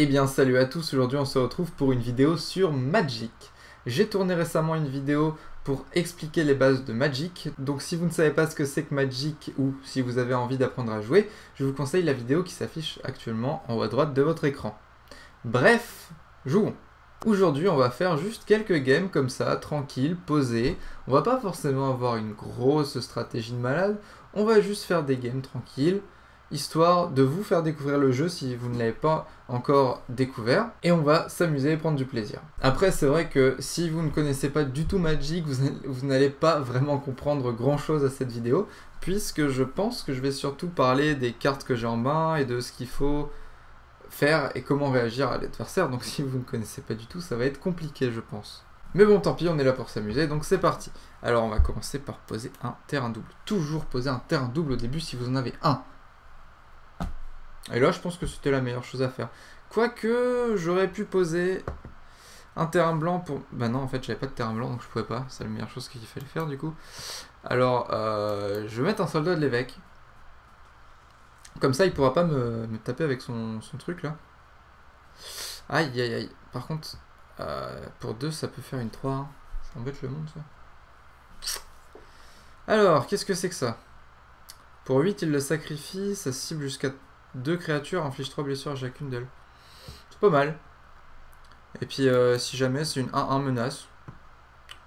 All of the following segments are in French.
Eh bien salut à tous, aujourd'hui on se retrouve pour une vidéo sur Magic. J'ai tourné récemment une vidéo pour expliquer les bases de Magic, donc si vous ne savez pas ce que c'est que Magic ou si vous avez envie d'apprendre à jouer, je vous conseille la vidéo qui s'affiche actuellement en haut à droite de votre écran. Bref, jouons Aujourd'hui, on va faire juste quelques games comme ça, tranquille, posés. On va pas forcément avoir une grosse stratégie de malade, on va juste faire des games tranquilles, histoire de vous faire découvrir le jeu si vous ne l'avez pas encore découvert, et on va s'amuser et prendre du plaisir. Après, c'est vrai que si vous ne connaissez pas du tout Magic, vous n'allez pas vraiment comprendre grand chose à cette vidéo, puisque je pense que je vais surtout parler des cartes que j'ai en main et de ce qu'il faut faire et comment réagir à l'adversaire, donc si vous ne connaissez pas du tout, ça va être compliqué, je pense. Mais bon, tant pis, on est là pour s'amuser, donc c'est parti. Alors, on va commencer par poser un terrain double. Toujours poser un terrain double au début si vous en avez un. Et là, je pense que c'était la meilleure chose à faire. Quoique, j'aurais pu poser un terrain blanc pour... Bah non, en fait, j'avais pas de terrain blanc, donc je pouvais pas. C'est la meilleure chose qu'il fallait faire, du coup. Alors, euh, je vais mettre un soldat de l'évêque. Comme ça, il pourra pas me, taper avec son, truc, là. Aïe, aïe, aïe. Par contre, euh, pour 2, ça peut faire une 3. Hein. Ça embête le monde, ça. Alors, qu'est-ce que c'est que ça? Pour 8, il le sacrifie, ça cible jusqu'à deux créatures infligent 3 blessures à chacune d'elles. C'est pas mal. Et puis euh, si jamais c'est une 1-1 menace.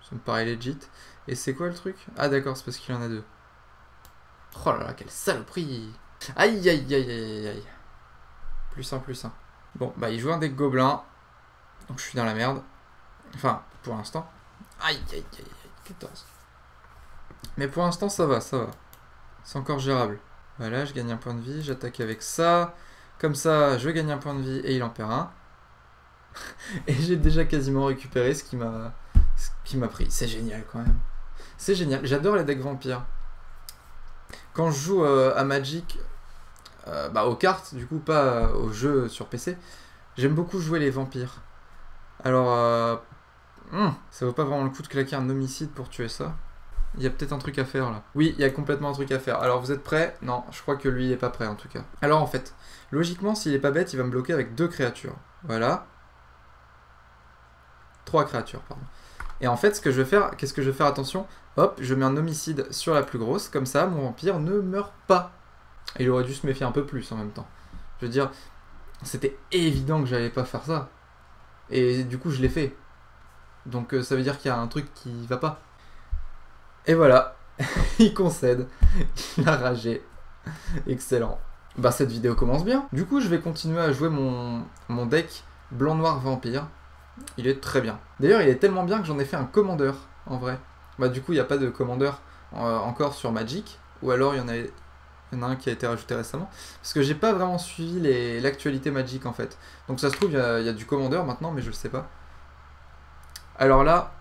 Ça me paraît legit. Et c'est quoi le truc? Ah d'accord, c'est parce qu'il en a deux. Oh là là, quelle saloperie Aïe aïe aïe aïe aïe Plus 1, plus 1. Bon, bah il joue un deck gobelin. Donc je suis dans la merde. Enfin, pour l'instant. Aïe aïe aïe aïe, 14. Mais pour l'instant ça va, ça va. C'est encore gérable. Voilà, je gagne un point de vie, j'attaque avec ça. Comme ça, je gagne un point de vie et il en perd un. et j'ai déjà quasiment récupéré ce qui m'a qui m'a pris. C'est génial quand même. C'est génial. J'adore les decks vampires. Quand je joue euh, à Magic, euh, bah, aux cartes, du coup, pas aux jeux sur PC, j'aime beaucoup jouer les vampires. Alors, hmm, ça vaut pas vraiment le coup de claquer un homicide pour tuer ça. Il y a peut-être un truc à faire là. Oui, il y a complètement un truc à faire. Alors vous êtes prêts? Non, je crois que lui il est pas prêt en tout cas. Alors en fait, logiquement s'il est pas bête, il va me bloquer avec deux créatures. Voilà. Trois créatures, pardon. Et en fait, ce que je vais faire, qu'est-ce que je vais faire Attention, hop, je mets un homicide sur la plus grosse, comme ça mon vampire ne meurt pas. il aurait dû se méfier un peu plus en même temps. Je veux dire, c'était évident que j'allais pas faire ça. Et du coup, je l'ai fait. Donc euh, ça veut dire qu'il y a un truc qui va pas. Et voilà, il concède, il a ragé. Excellent. Bah cette vidéo commence bien. Du coup, je vais continuer à jouer mon, mon deck blanc-noir vampire. Il est très bien. D'ailleurs, il est tellement bien que j'en ai fait un commandeur, en vrai. Bah du coup, il n'y a pas de commandeur euh, encore sur Magic. Ou alors, il y en a... Un qui a été rajouté récemment. Parce que j'ai pas vraiment suivi l'actualité Magic en fait. Donc ça se trouve, il y, a, il y a du commandeur maintenant, mais je le sais pas. Alors là,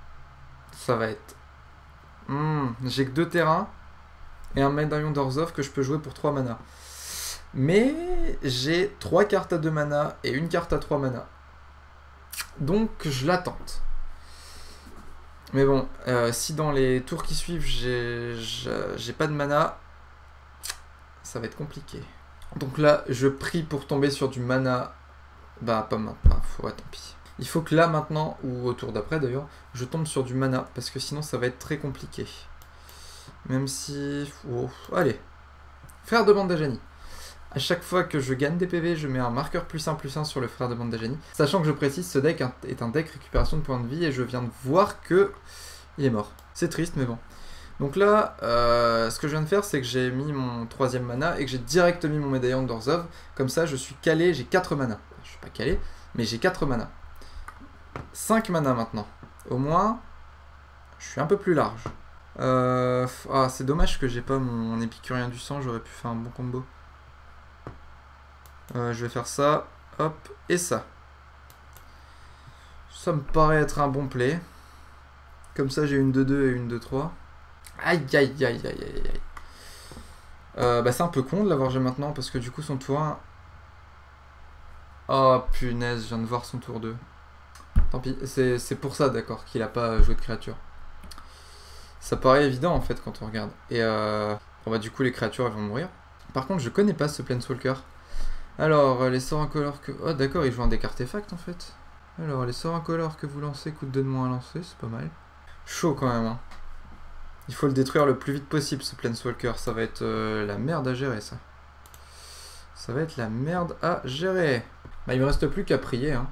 ça va être Hmm, j'ai que deux terrains et un médaillon d'Orzhov que je peux jouer pour 3 mana. Mais j'ai 3 cartes à 2 mana et une carte à 3 mana. Donc je l'attente. Mais bon, euh, si dans les tours qui suivent j'ai pas de mana, ça va être compliqué. Donc là, je prie pour tomber sur du mana. Bah, pas maintenant. Ouais, tant pis. Il faut que là maintenant, ou au tour d'après d'ailleurs, je tombe sur du mana, parce que sinon ça va être très compliqué. Même si... Oh, allez. Frère de Bandajani. À chaque fois que je gagne des PV, je mets un marqueur plus 1 plus 1 sur le frère de Bandajani. Sachant que je précise, ce deck est un deck récupération de points de vie et je viens de voir que il est mort. C'est triste, mais bon. Donc là, euh, ce que je viens de faire, c'est que j'ai mis mon troisième mana et que j'ai direct mis mon médaillon d'Orzhov. Comme ça, je suis calé, j'ai 4 mana. Je suis pas calé, mais j'ai 4 mana. 5 mana maintenant. Au moins, je suis un peu plus large. Euh, ah, c'est dommage que j'ai pas mon, épicurien du sang, j'aurais pu faire un bon combo. Euh, je vais faire ça, hop, et ça. Ça me paraît être un bon play. Comme ça, j'ai une 2-2 et une 2-3. Aïe, aïe, aïe, aïe, aïe, aïe. Euh, bah, c'est un peu con de l'avoir joué maintenant, parce que du coup, son tour 1... Oh, punaise, je viens de voir son tour 2. Tant pis, c'est pour ça, d'accord, qu'il a pas joué de créature. Ça paraît évident, en fait, quand on regarde. Et euh, bon, bah, du coup, les créatures, elles vont mourir. Par contre, je connais pas ce Planeswalker. Alors, les sorts incolores que... Oh d'accord, il joue un deck artefact en fait. Alors, les sorts incolores que vous lancez coûtent 2 de moins à lancer, c'est pas mal. Chaud quand même. Hein. Il faut le détruire le plus vite possible ce Planeswalker, ça va être euh, la merde à gérer ça. Ça va être la merde à gérer. Bah il me reste plus qu'à prier. Hein.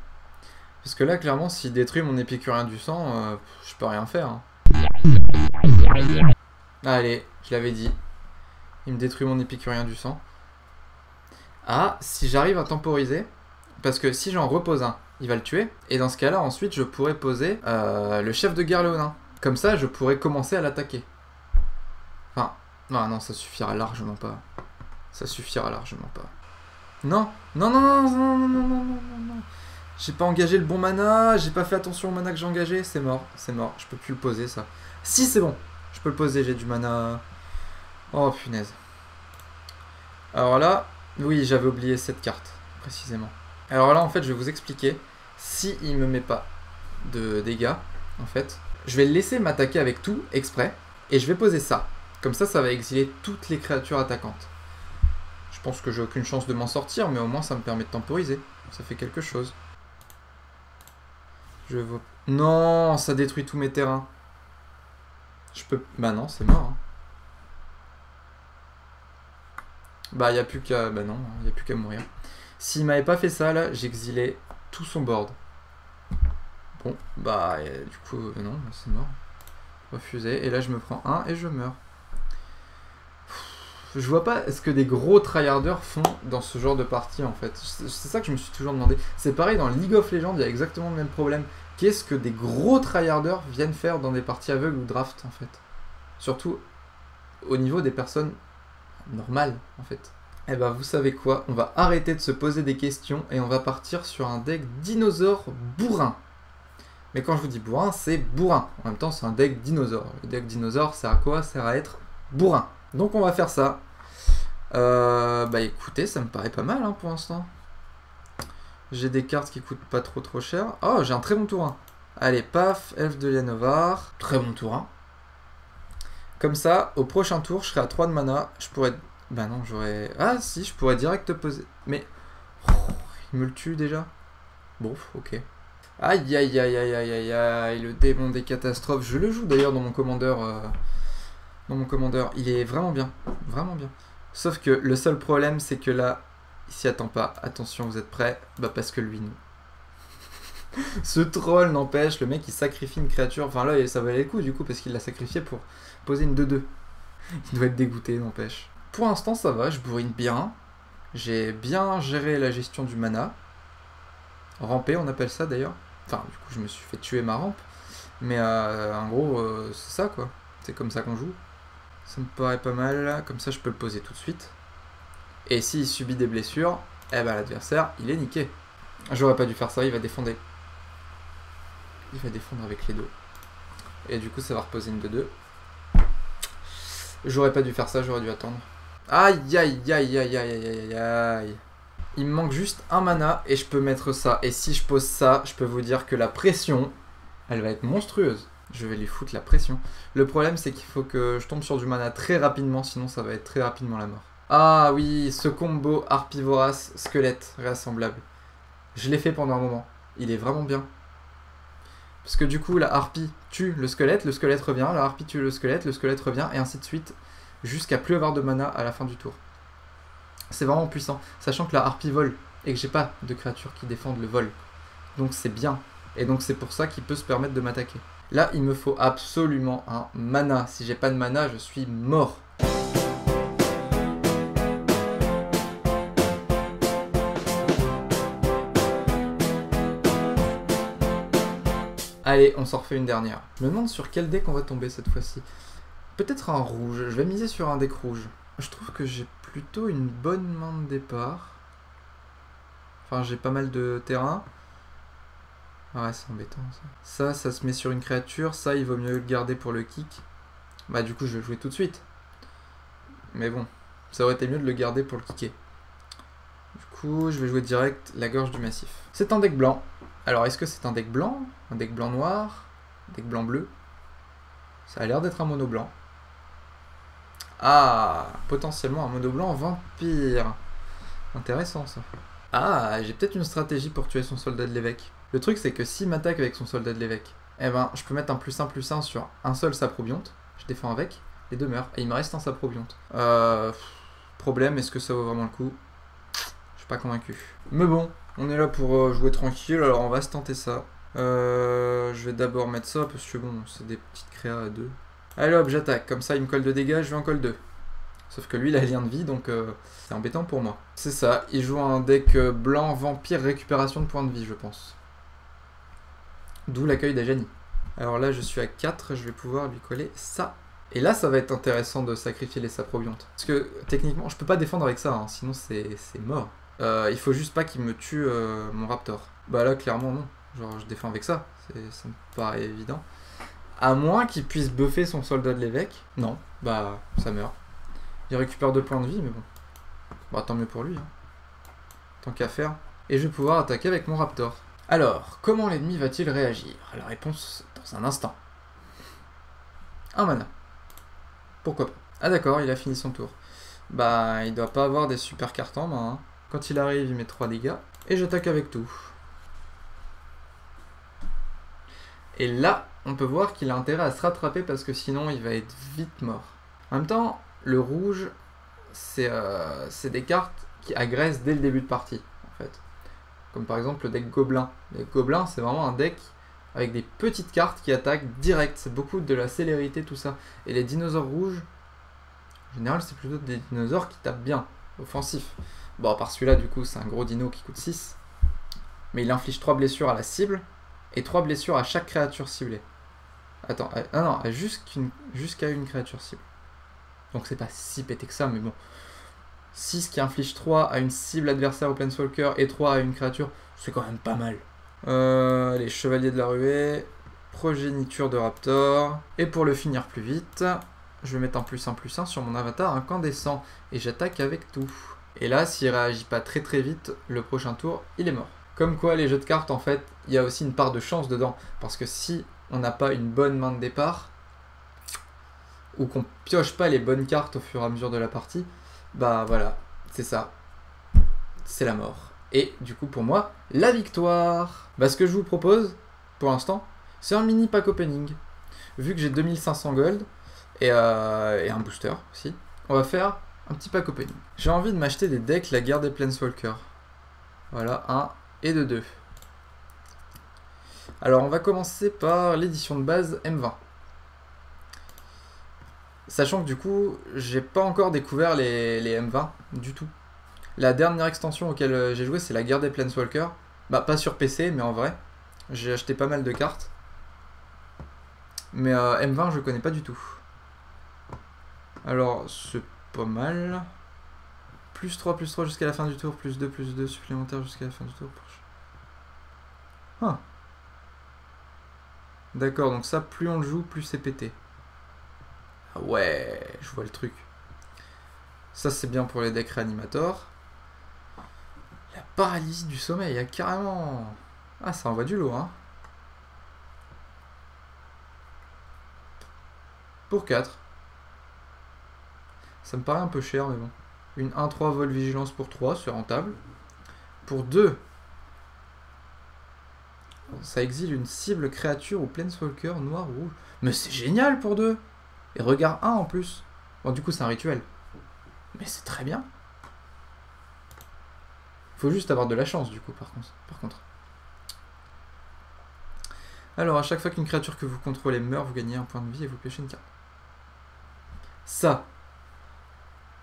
Parce que là clairement s'il détruit mon épicurien du sang, euh, je peux rien faire. Hein. Allez, je l'avais dit. Il me détruit mon épicurien du sang. Ah, si j'arrive à temporiser, parce que si j'en repose un, il va le tuer. Et dans ce cas-là, ensuite, je pourrais poser euh, le chef de guerre léonin. Comme ça, je pourrais commencer à l'attaquer. Enfin, non, non, ça suffira largement pas. Ça suffira largement pas. Non, non, non, non, non, non, non, non, non, non. J'ai pas engagé le bon mana, j'ai pas fait attention au mana que j'ai engagé, c'est mort, c'est mort, je peux plus le poser ça. Si, c'est bon, je peux le poser, j'ai du mana. Oh punaise. Alors là, oui, j'avais oublié cette carte, précisément. Alors là, en fait, je vais vous expliquer. Si il me met pas de dégâts, en fait, je vais le laisser m'attaquer avec tout, exprès, et je vais poser ça. Comme ça, ça va exiler toutes les créatures attaquantes. Je pense que j'ai aucune chance de m'en sortir, mais au moins ça me permet de temporiser. Ça fait quelque chose. Je vois... Non, ça détruit tous mes terrains. Je peux... Bah non, c'est mort. Hein. Bah, il a plus qu'à... Bah non, il a plus qu'à mourir. S'il m'avait pas fait ça, là, j'exilais tout son board. Bon, bah, du coup, euh, non, c'est mort. Refusé. Et là, je me prends un et je meurs. Je vois pas ce que des gros tryharders font dans ce genre de partie, en fait. C'est ça que je me suis toujours demandé. C'est pareil, dans League of Legends, il y a exactement le même problème. Qu'est-ce que des gros tryharders viennent faire dans des parties aveugles ou draft, en fait? Surtout au niveau des personnes normales, en fait. Eh ben, vous savez quoi? On va arrêter de se poser des questions et on va partir sur un deck dinosaure bourrin. Mais quand je vous dis bourrin, c'est bourrin. En même temps, c'est un deck dinosaure. Le deck dinosaure sert à quoi? Sert à être bourrin. Donc on va faire ça. Euh, bah écoutez, ça me paraît pas mal hein, pour l'instant. J'ai des cartes qui coûtent pas trop trop cher. Oh, j'ai un très bon tour 1. Allez, paf, elf de Lianovar. Très bon tour 1. Comme ça, au prochain tour, je serai à 3 de mana. Je pourrais... Bah non, j'aurais... Ah si, je pourrais direct poser... Mais... Oh, il me le tue déjà Bon, ok. Aïe aïe aïe aïe aïe aïe aïe, le démon des catastrophes. Je le joue d'ailleurs dans mon commandeur. Euh, dans mon commandeur. Il est vraiment bien. Vraiment bien. Sauf que le seul problème, c'est que là, il s'y attend pas. Attention, vous êtes prêts? Bah parce que lui, non. Ce troll n'empêche, le mec il sacrifie une créature. Enfin là, ça valait le coup du coup parce qu'il l'a sacrifié pour poser une 2-2. Il doit être dégoûté, n'empêche. Pour l'instant, ça va, je bourrine bien. J'ai bien géré la gestion du mana. Rampé, on appelle ça d'ailleurs. Enfin, du coup, je me suis fait tuer ma rampe. Mais euh, en gros, euh, c'est ça quoi. C'est comme ça qu'on joue. Ça me paraît pas mal. Comme ça, je peux le poser tout de suite. Et s'il subit des blessures, eh ben l'adversaire, il est niqué. J'aurais pas dû faire ça, il va défendre. Il va défendre avec les deux. Et du coup, ça va reposer une de 2 J'aurais pas dû faire ça, j'aurais dû attendre. Aïe, aïe, aïe, aïe, aïe, aïe, aïe, aïe. Il me manque juste un mana et je peux mettre ça. Et si je pose ça, je peux vous dire que la pression, elle va être monstrueuse. Je vais lui foutre la pression. Le problème, c'est qu'il faut que je tombe sur du mana très rapidement, sinon ça va être très rapidement la mort. Ah oui, ce combo harpie vorace, squelette, réassemblable. Je l'ai fait pendant un moment. Il est vraiment bien. Parce que du coup, la harpie tue le squelette, le squelette revient, la harpie tue le squelette, le squelette revient, et ainsi de suite, jusqu'à plus avoir de mana à la fin du tour. C'est vraiment puissant, sachant que la harpie vole et que j'ai pas de créatures qui défendent le vol. Donc c'est bien. Et donc c'est pour ça qu'il peut se permettre de m'attaquer. Là, il me faut absolument un mana. Si j'ai pas de mana, je suis mort. Allez, on s'en refait une dernière. Je me demande sur quel deck on va tomber cette fois-ci. Peut-être un rouge. Je vais miser sur un deck rouge. Je trouve que j'ai plutôt une bonne main de départ. Enfin, j'ai pas mal de terrain. Ah ouais, c'est embêtant ça. Ça, ça se met sur une créature. Ça, il vaut mieux le garder pour le kick. Bah, du coup, je vais jouer tout de suite. Mais bon, ça aurait été mieux de le garder pour le kicker. Du coup, je vais jouer direct la gorge du massif. C'est un deck blanc. Alors, est-ce que c'est un deck blanc? Un deck blanc-noir Un deck blanc-bleu Ça a l'air d'être un mono blanc. Ah, potentiellement un mono blanc vampire. Intéressant ça. Ah, j'ai peut-être une stratégie pour tuer son soldat de l'évêque. Le truc c'est que s'il m'attaque avec son soldat de l'évêque, eh ben je peux mettre un plus 1 plus 1 sur un seul saprobionte, je défends avec, les deux et il me reste un saprobionte. Euh... Problème, est-ce que ça vaut vraiment le coup? Je suis pas convaincu. Mais bon, on est là pour euh, jouer tranquille, alors on va se tenter ça. Euh, je vais d'abord mettre ça, parce que bon, c'est des petites créas à deux. Allez hop, j'attaque, comme ça il me colle de dégâts, je lui en colle deux. Sauf que lui, il a lien de vie, donc euh, c'est embêtant pour moi. C'est ça, il joue un deck euh, blanc, vampire, récupération de points de vie, je pense. D'où l'accueil d'Ajani. Alors là, je suis à 4, je vais pouvoir lui coller ça. Et là, ça va être intéressant de sacrifier les saprobiontes. Parce que, techniquement, je peux pas défendre avec ça, hein, sinon c'est mort. Euh, il faut juste pas qu'il me tue mon raptor. Bah là, clairement, non. Genre, je défends avec ça. Ça me paraît évident. À moins qu'il puisse buffer son soldat de l'évêque. Non, bah, ça meurt. Il récupère deux points de vie, mais bon. Bah, tant mieux pour lui. Hein. Tant qu'à faire. Et je vais pouvoir attaquer avec mon Raptor. Alors, comment l'ennemi va-t-il réagir? La réponse dans un instant. Un mana. Pourquoi pas Ah d'accord, il a fini son tour. Bah, il doit pas avoir des super cartes en main. Hein. Quand il arrive, il met 3 dégâts. Et j'attaque avec tout. Et là, on peut voir qu'il a intérêt à se rattraper parce que sinon, il va être vite mort. En même temps, le rouge, euh, c'est des cartes qui agressent dès le début de partie. Comme par exemple le deck Gobelin. Le Gobelin, c'est vraiment un deck avec des petites cartes qui attaquent direct. C'est beaucoup de la célérité, tout ça. Et les dinosaures rouges, en général, c'est plutôt des dinosaures qui tapent bien, offensifs. Bon, à part celui-là, du coup, c'est un gros dino qui coûte 6. Mais il inflige 3 blessures à la cible et 3 blessures à chaque créature ciblée. Attends, euh, ah non, jusqu'à une créature cible. Donc c'est pas si pété que ça, mais bon. 6 qui inflige 3 à une cible adversaire au Planeswalker et 3 à une créature, c'est quand même pas mal. Euh, les Chevaliers de la Ruée, Progéniture de Raptor. Et pour le finir plus vite, je vais mettre un plus 1 plus 1 sur mon avatar incandescent. Et j'attaque avec tout. Et là, s'il réagit pas très très vite, le prochain tour, il est mort. Comme quoi, les jeux de cartes, en fait, il y a aussi une part de chance dedans. Parce que si on n'a pas une bonne main de départ, ou qu'on pioche pas les bonnes cartes au fur et à mesure de la partie, bah voilà, c'est ça. C'est la mort. Et du coup, pour moi, la victoire. Bah, ce que je vous propose, pour l'instant, c'est un mini pack opening. Vu que j'ai 2500 gold euh, et, un booster aussi, on va faire un petit pack opening. J'ai envie de m'acheter des decks La Guerre des Planeswalkers. Voilà, un et de deux. Alors, on va commencer par l'édition de base M20. Sachant que du coup, j'ai pas encore découvert les, M20 du tout. La dernière extension auquel euh, j'ai joué, c'est la guerre des Planeswalkers. Bah, pas sur PC, mais en vrai. J'ai acheté pas mal de cartes. Mais euh, M20, je connais pas du tout. Alors, c'est pas mal. Plus 3, plus 3 jusqu'à la fin du tour, plus 2, plus 2 supplémentaires jusqu'à la fin du tour. Ah. D'accord, donc ça, plus on le joue, plus c'est pété. Ouais, je vois le truc. Ça, c'est bien pour les decks réanimateurs. La paralysie du sommeil, a carrément... Ah, ça envoie du lourd, hein. Pour 4. Ça me paraît un peu cher, mais bon. Une 1-3 vol vigilance pour 3, c'est rentable. Pour 2, ça exile une cible créature ou planeswalker noir ou rouge. Mais c'est génial pour 2 et regard 1 en plus. Bon, du coup, c'est un rituel. Mais c'est très bien. Faut juste avoir de la chance, du coup, par contre. Par contre. Alors, à chaque fois qu'une créature que vous contrôlez meurt, vous gagnez un point de vie et vous pêchez une carte. Ça,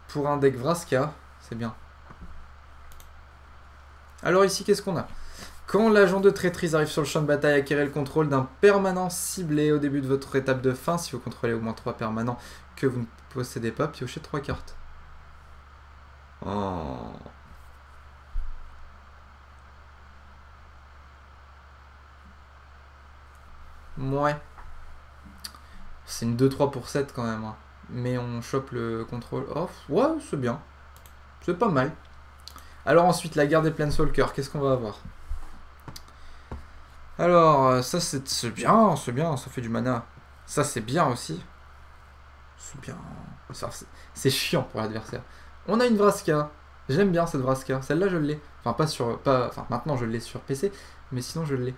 pour un deck Vraska, c'est bien. Alors ici, qu'est-ce qu'on a? Quand l'agent de traîtrise arrive sur le champ de bataille, acquérez le contrôle d'un permanent ciblé au début de votre étape de fin. Si vous contrôlez au moins 3 permanents que vous ne possédez pas, piochez 3 cartes. Oh. Ouais. C'est une 2-3 pour 7 quand même. Hein. Mais on chope le contrôle off. Ouais, c'est bien. C'est pas mal. Alors ensuite, la guerre des Planeswalkers, qu'est-ce qu'on va avoir? Alors, euh, ça c'est bien, c'est bien, ça fait du mana. Ça c'est bien aussi. C'est bien. C'est chiant pour l'adversaire. On a une Vraska. J'aime bien cette Vraska. Celle-là, je l'ai. Enfin, pas sur. Pas... Maintenant, je l'ai sur PC, mais sinon, je l'ai.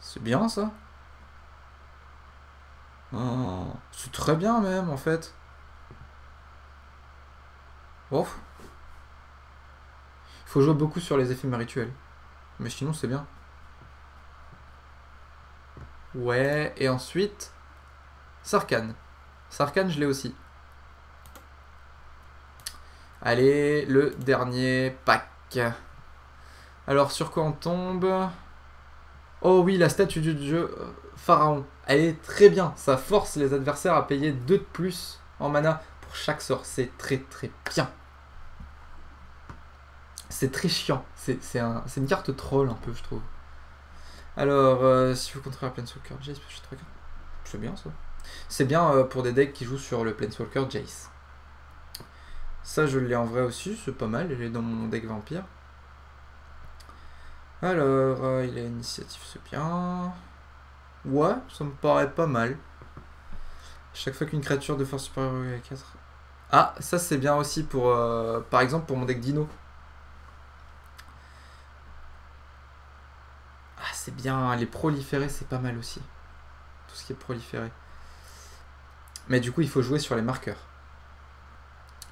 C'est bien, ça. Oh, c'est très bien, même, en fait. Oh. Il faut jouer beaucoup sur les effets rituels. Mais sinon, c'est bien. Ouais, et ensuite... Sarkhan. Sarkhan, je l'ai aussi. Allez, le dernier pack. Alors, sur quoi on tombe? Oh oui, la statue du dieu euh, Pharaon. Elle est très bien. Ça force les adversaires à payer 2 de plus en mana pour chaque sort. C'est très très bien. C'est très chiant. C'est une carte troll un peu, je trouve. Alors, euh, si vous contrôlez la Planeswalker Jace, c'est bien ça. C'est bien euh, pour des decks qui jouent sur le Planeswalker Jace. Ça, je l'ai en vrai aussi, c'est pas mal. Il est dans mon deck vampire. Alors, euh, il a initiative, c'est bien. Ouais, ça me paraît pas mal. Chaque fois qu'une créature de force supérieure à 4. Ah, ça c'est bien aussi pour, par exemple, pour mon deck Dino. C'est bien. Les proliférés, c'est pas mal aussi. Tout ce qui est proliféré. Mais du coup, il faut jouer sur les marqueurs.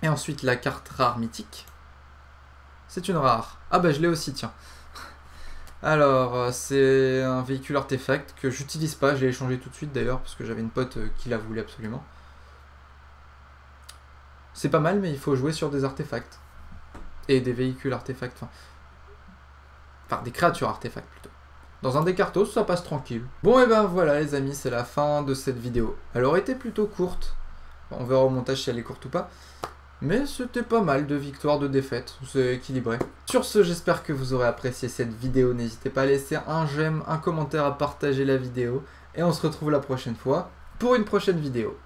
Et ensuite, la carte rare mythique. C'est une rare. Ah bah je l'ai aussi, tiens. Alors, euh, c'est un véhicule artefact que j'utilise pas. Je l'ai échangé tout de suite d'ailleurs, parce que j'avais une pote euh, qui la voulait absolument. C'est pas mal, mais il faut jouer sur des artefacts. Et des véhicules artefacts. Enfin, enfin des créatures artefacts plutôt. Dans un des cartos, ça passe tranquille. Bon et ben voilà les amis, c'est la fin de cette vidéo. Elle aurait été plutôt courte. On verra au montage si elle est courte ou pas. Mais c'était pas mal de victoires, de défaites, c'est équilibré. Sur ce, j'espère que vous aurez apprécié cette vidéo. N'hésitez pas à laisser un j'aime, un commentaire, à partager la vidéo. Et on se retrouve la prochaine fois pour une prochaine vidéo.